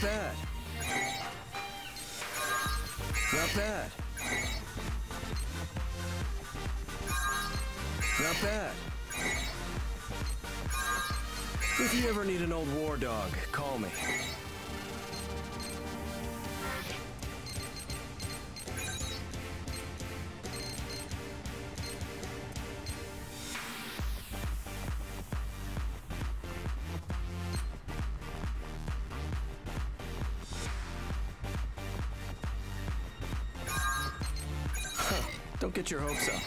Not bad. Not bad. Not bad. If you ever need an old war dog, Don't get your hopes up.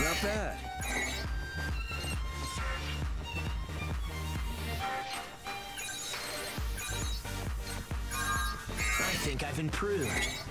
Not bad. I think I've improved.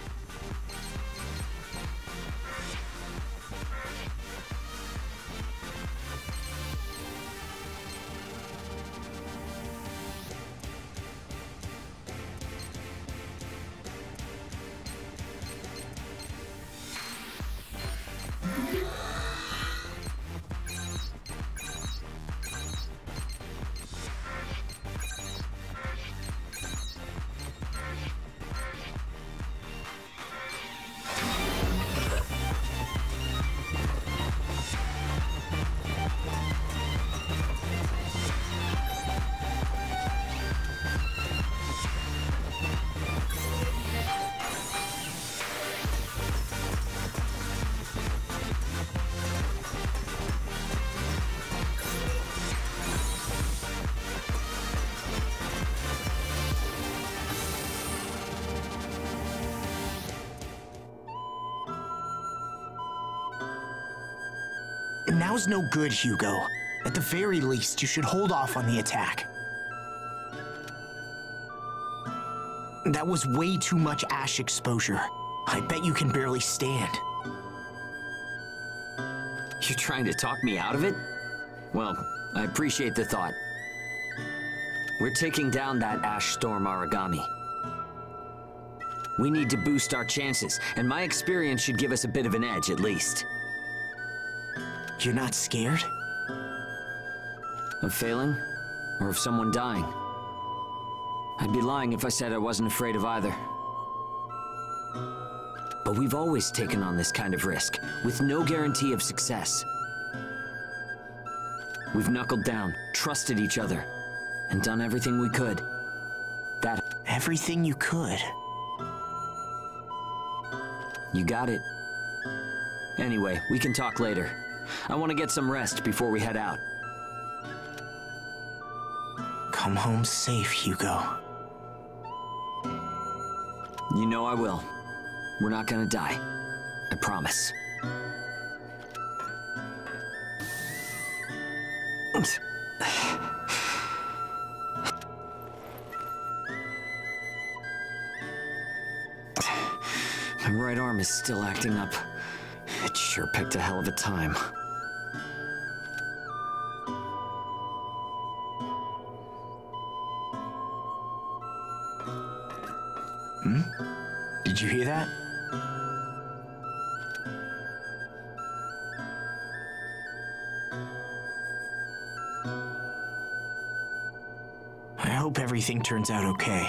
Now's no good, Hugo. At the very least, you should hold off on the attack. That was way too much ash exposure. I bet you can barely stand. You're trying to talk me out of it? Well, I appreciate the thought. We're taking down that Ash Storm Aragami. We need to boost our chances, and my experience should give us a bit of an edge at least. You're not scared? Of failing? Or of someone dying? I'd be lying if I said I wasn't afraid of either. But we've always taken on this kind of risk, with no guarantee of success. We've knuckled down, trusted each other, and done everything we could. That... Everything you could. You got it. Anyway, we can talk later. I want to get some rest before we head out. Come home safe, Hugo. You know I will. We're not gonna die. I promise. My right arm is still acting up. Sure picked a hell of a time. Hmm? Did you hear that? I hope everything turns out okay.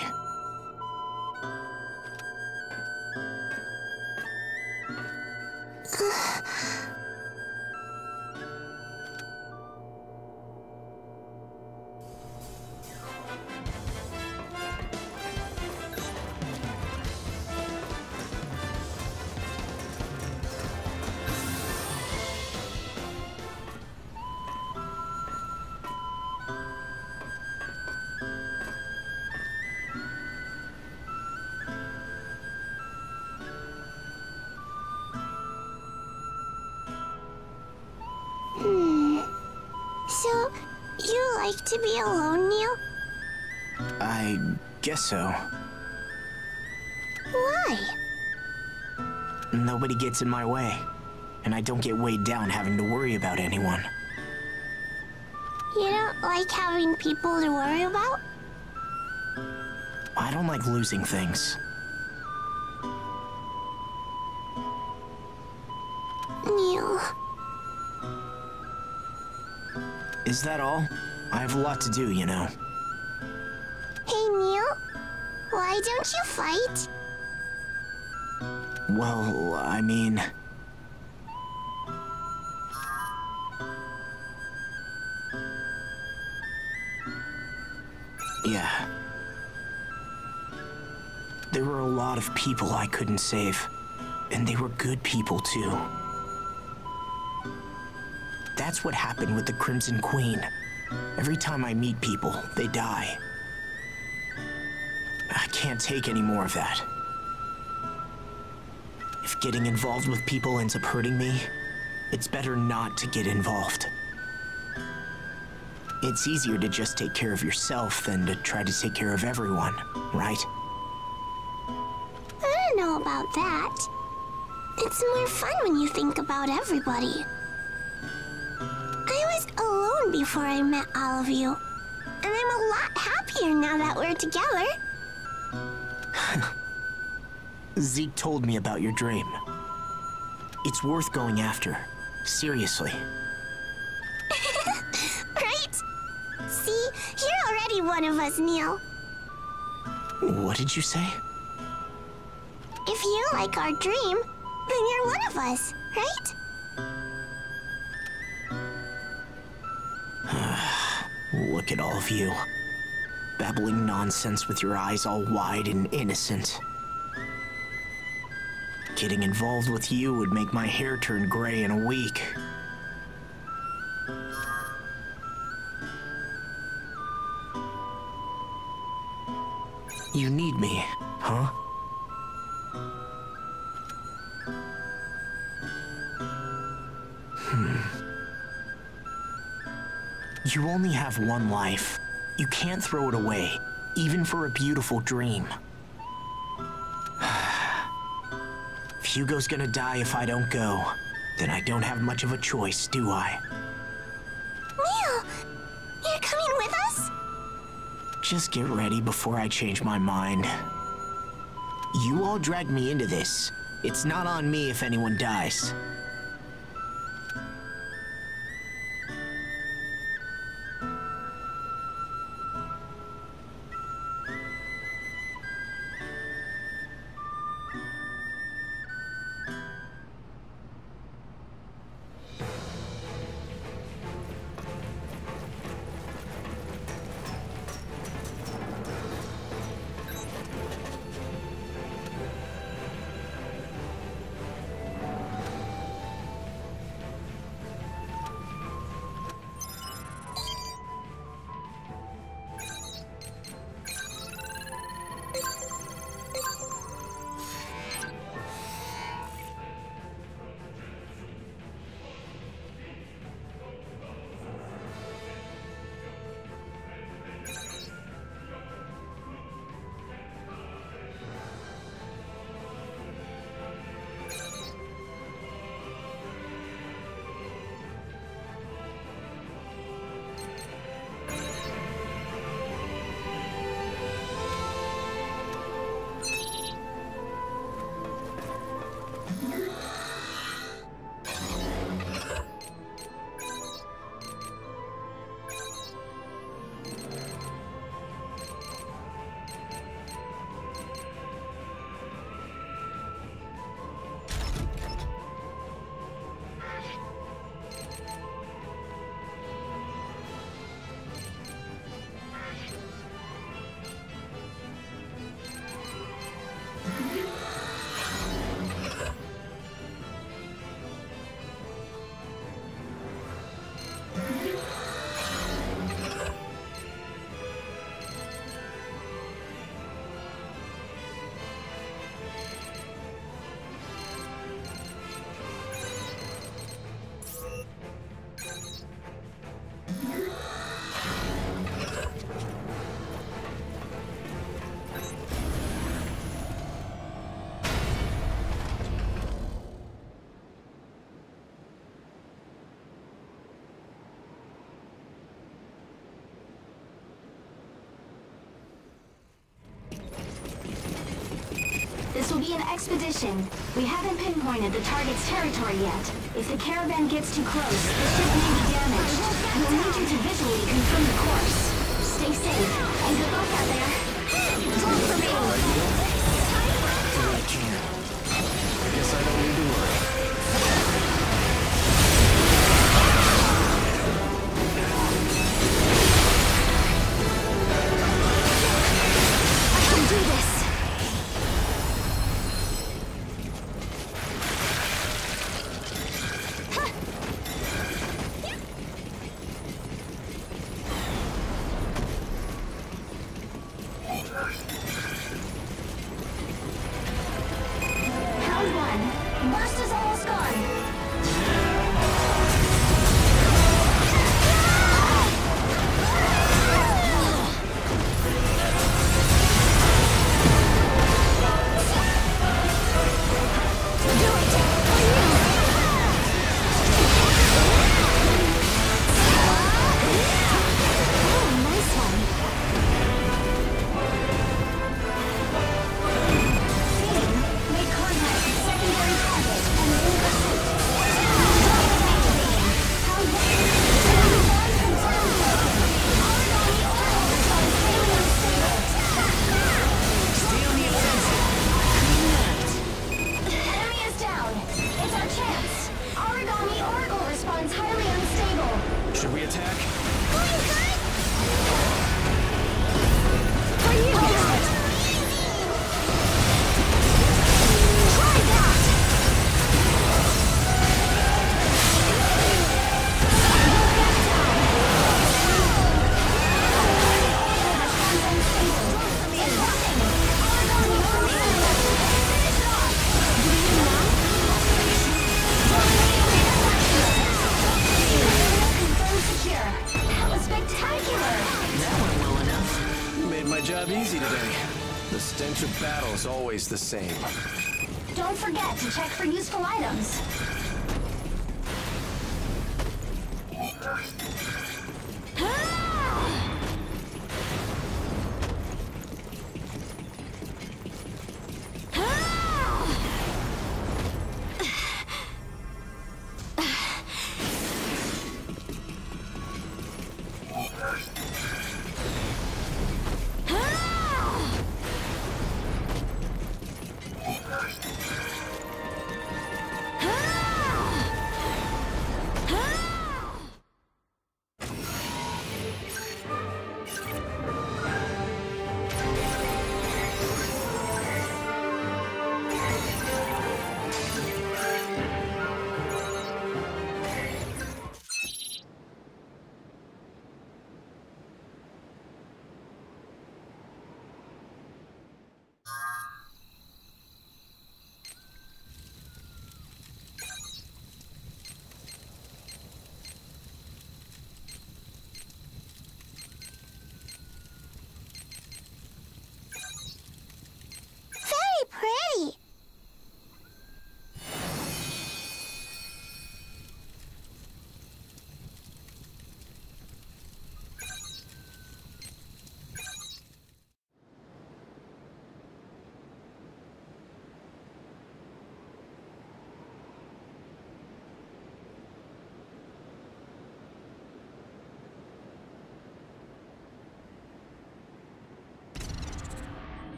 Gets in my way, and I don't get weighed down having to worry about anyone. You don't like having people to worry about? I don't like losing things. Neil. Is that all? I have a lot to do, you know. Hey, Neil. Why don't you fight? Well, I mean... Yeah. There were a lot of people I couldn't save. And they were good people, too. That's what happened with the Crimson Queen. Every time I meet people, they die. I can't take any more of that. Getting involved with people ends up hurting me, it's better not to get involved. It's easier to just take care of yourself than to try to take care of everyone, right? I don't know about that. It's more fun when you think about everybody. I was alone before I met all of you. And I'm a lot happier now that we're together. Zeke told me about your dream. It's worth going after. Seriously. right? See, you're already one of us, Neil. What did you say? If you like our dream, then you're one of us, right? Look at all of you. Babbling nonsense with your eyes all wide and innocent. Getting involved with you would make my hair turn gray in a week. You need me, huh? Hmm. You only have one life. You can't throw it away, even for a beautiful dream. Hugo's gonna die if I don't go, then I don't have much of a choice, do I? Neil, you're coming with us? Just get ready before I change my mind. You all dragged me into this. It's not on me if anyone dies. an expedition. We haven't pinpointed the target's territory yet. If the caravan gets too close, the ship may be damaged. We'll need you to visually confirm the course. Stay safe, and good luck out there.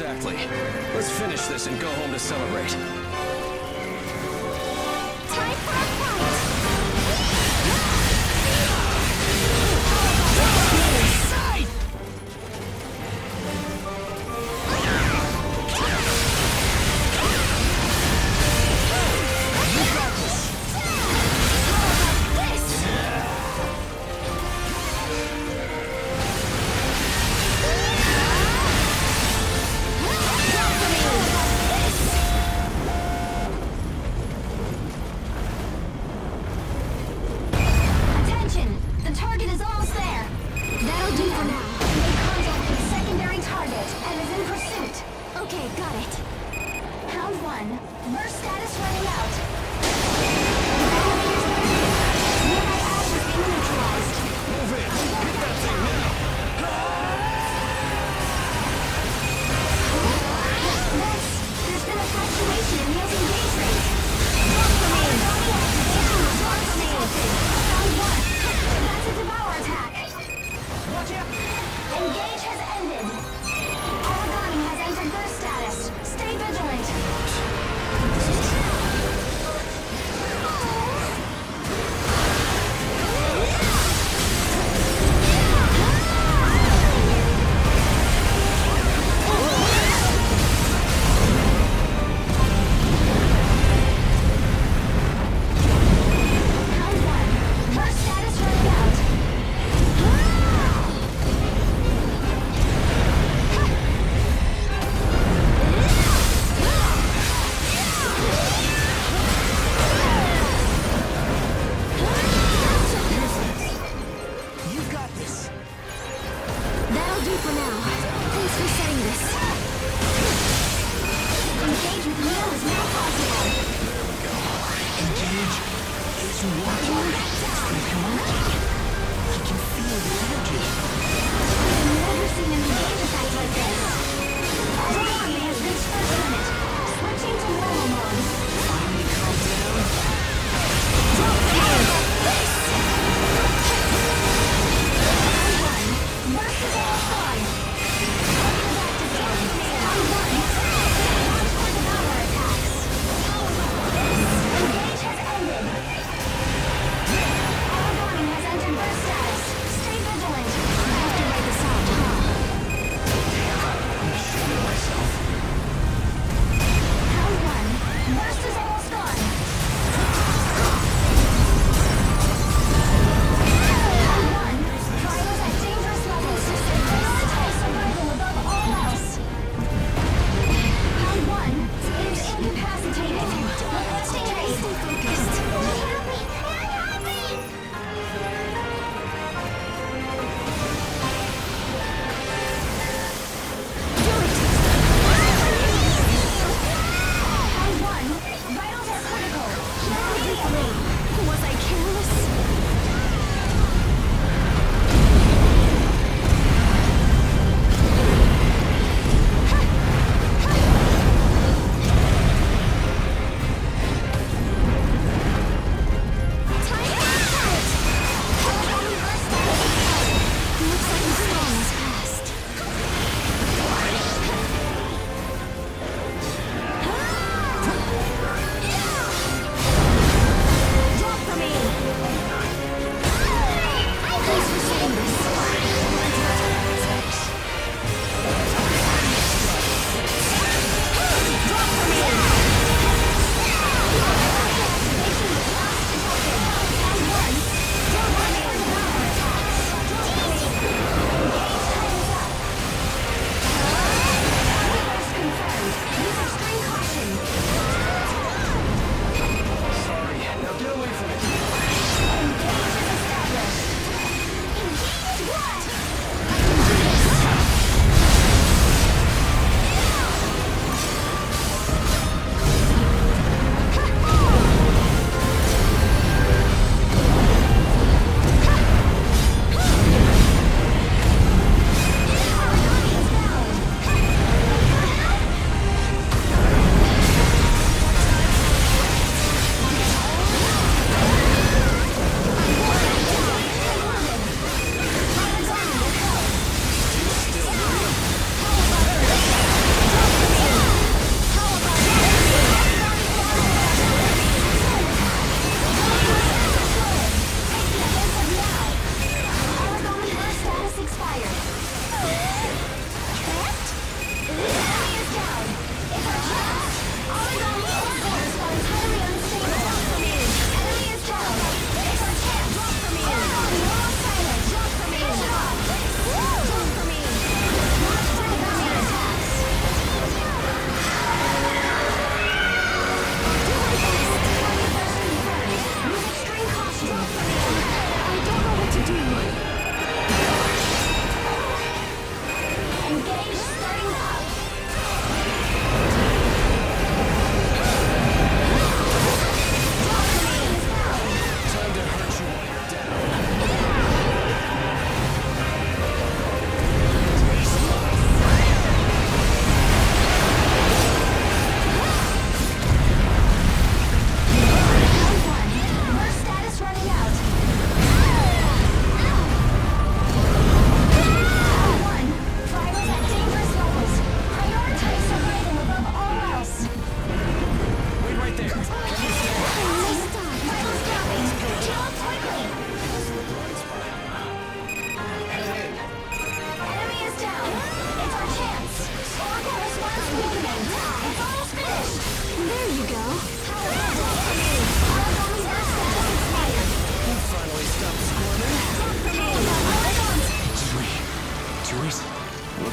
Exactly. Let's finish this and go home to celebrate.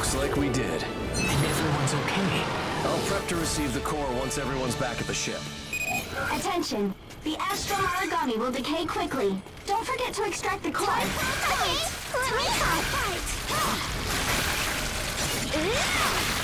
Looks like we did. And everyone's okay. I'll prep to receive the core once everyone's back at the ship. Attention! The Ash Aragami will decay quickly. Don't forget to extract the core. Don't fight! Let me fight! fight!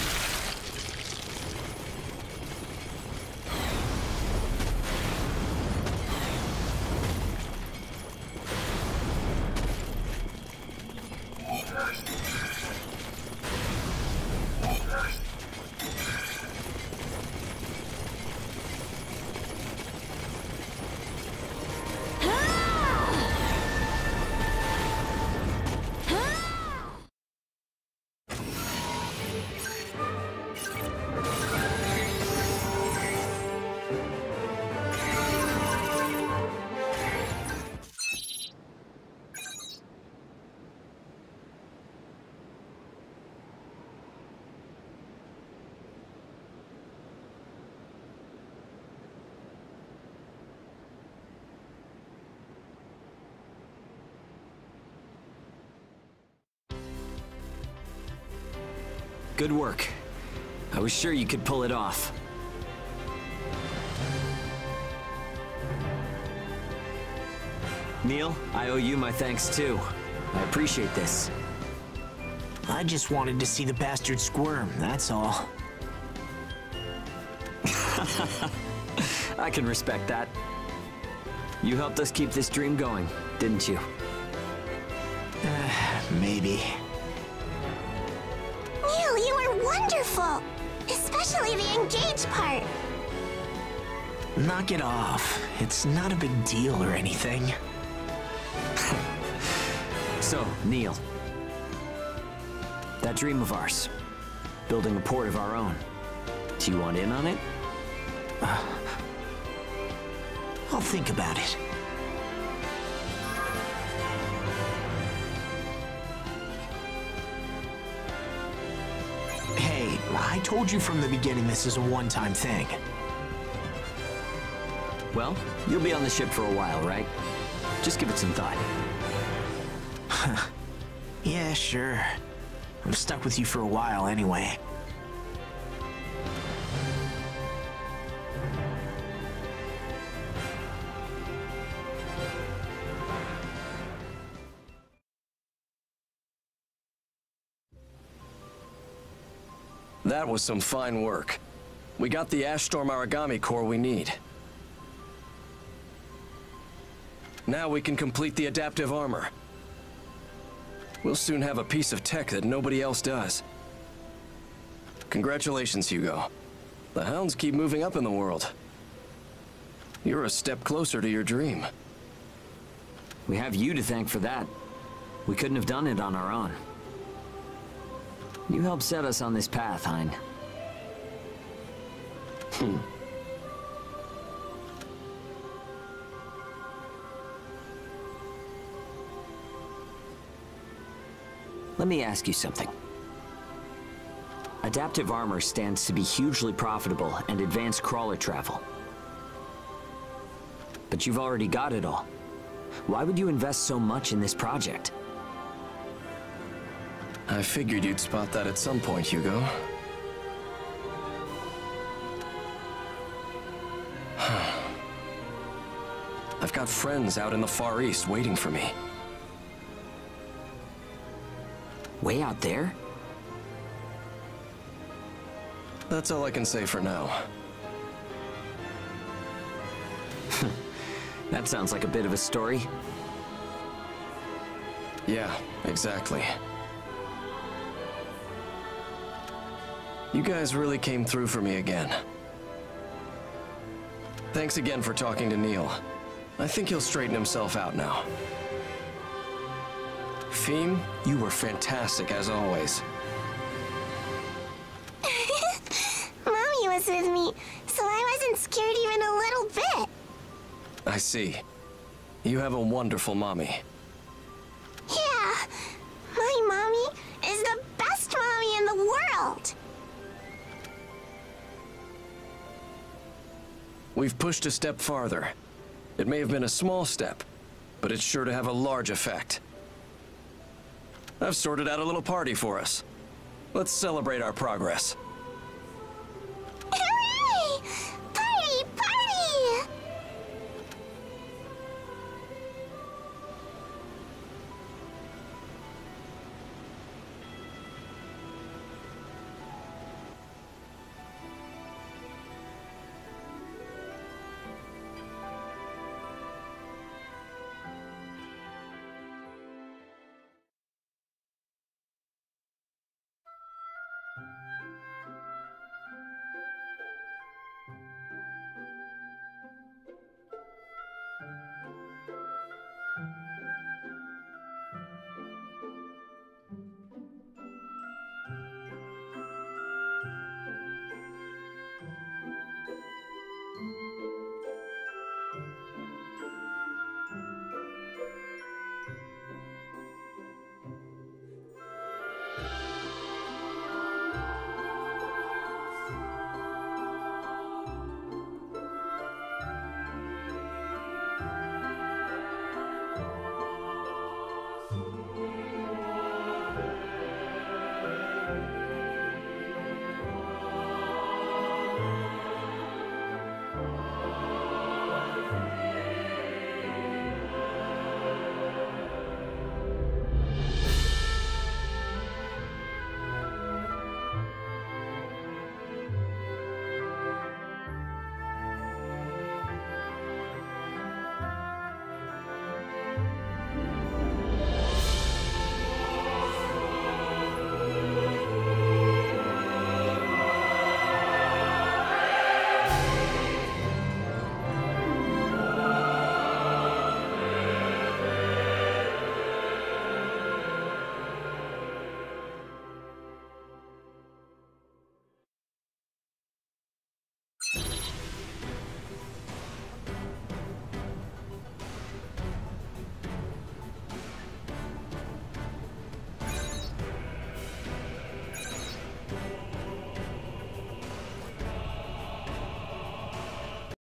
Good work. I was sure you could pull it off. Neil, I owe you my thanks too. I appreciate this. I just wanted to see the bastard squirm, that's all. I can respect that. You helped us keep this dream going, didn't you? Uh, maybe. Engaged part. Knock it off. It's not a big deal or anything. So, Neil. That dream of ours. Building a port of our own. Do you want in on it? I'll think about it. Told you from the beginning this is a one-time thing. Well, you'll be on the ship for a while, right? Just give it some thought. Yeah, sure. I'm stuck with you for a while anyway. That was some fine work. We got the Ashstorm Aragami core we need. Now we can complete the adaptive armor. We'll soon have a piece of tech that nobody else does. Congratulations, Hugo. The Hounds keep moving up in the world. You're a step closer to your dream. We have you to thank for that. We couldn't have done it on our own. You helped set us on this path, Hein. Hmm. Let me ask you something. Adaptive armor stands to be hugely profitable and advanced crawler travel. But you've already got it all. Why would you invest so much in this project? I figured you'd spot that at some point, Hugo. I've got friends out in the Far East waiting for me. Way out there? That's all I can say for now. That sounds like a bit of a story. Yeah, exactly. You guys really came through for me again. Thanks again for talking to Neil. I think he'll straighten himself out now. Feem, you were fantastic as always. Mommy was with me, so I wasn't scared even a little bit. I see. You have a wonderful mommy. We've pushed a step farther. It may have been a small step, but it's sure to have a large effect. I've sorted out a little party for us. Let's celebrate our progress.